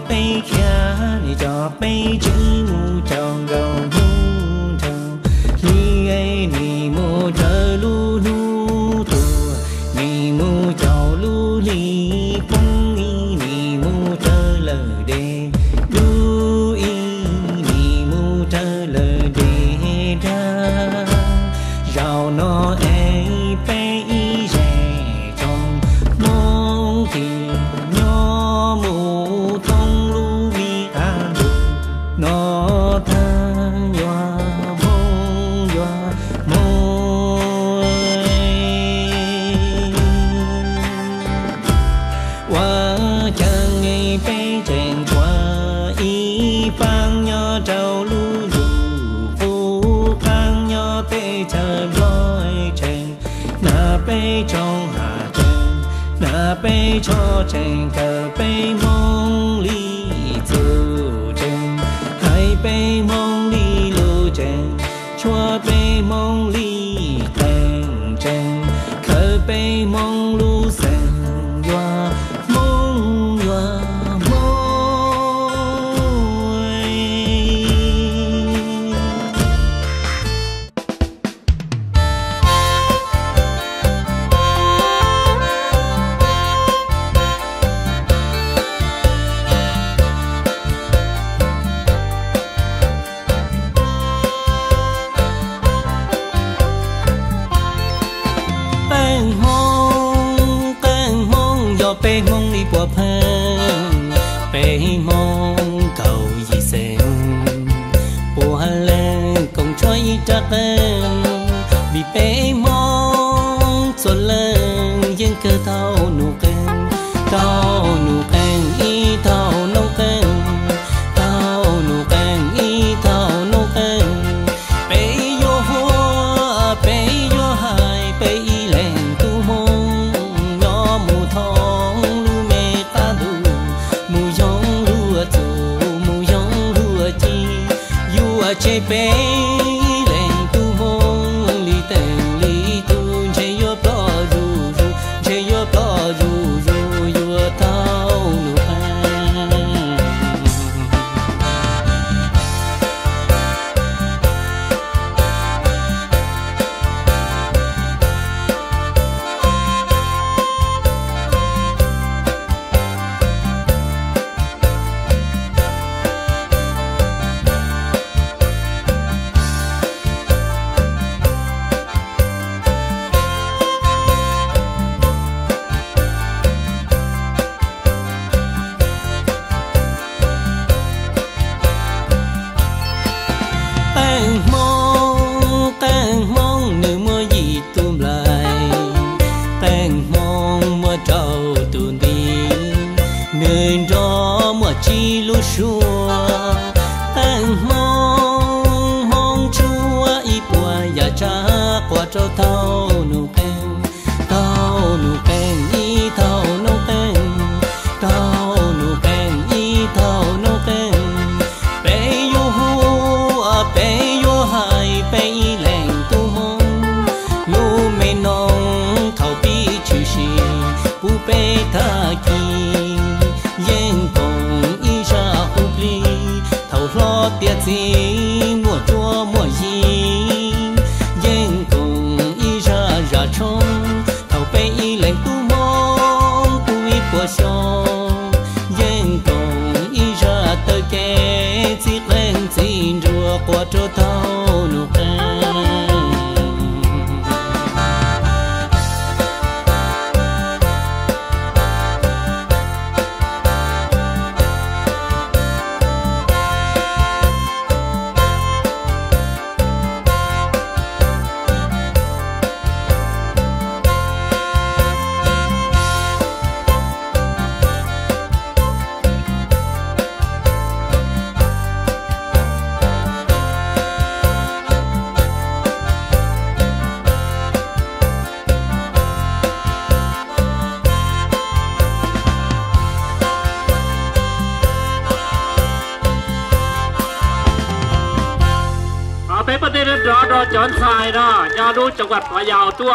背天，你叫背金乌江高。杯中啊斟，那杯错斟，可杯梦里走斟，还杯梦里路斟，错杯梦里。mong đi qua phê bê mong cầu gì xem, bùa lên cùng cho y chắc em, mong xuân lên dân cơ tao nụ em, tao nụ em. te bem. cha qua cho tao nụ keng tao nụ keng y tao nông keng tao nụ keng y tao nông keng bé yo hu a bé yo hai bé y leng tu hong lu mê nong thao bi chu shi bu bé ta ki yen tong y sha hu li thao lo tia chi ได้เล่นรอดอจอนทรายนะยาดูจังหวัดพะเยาตัว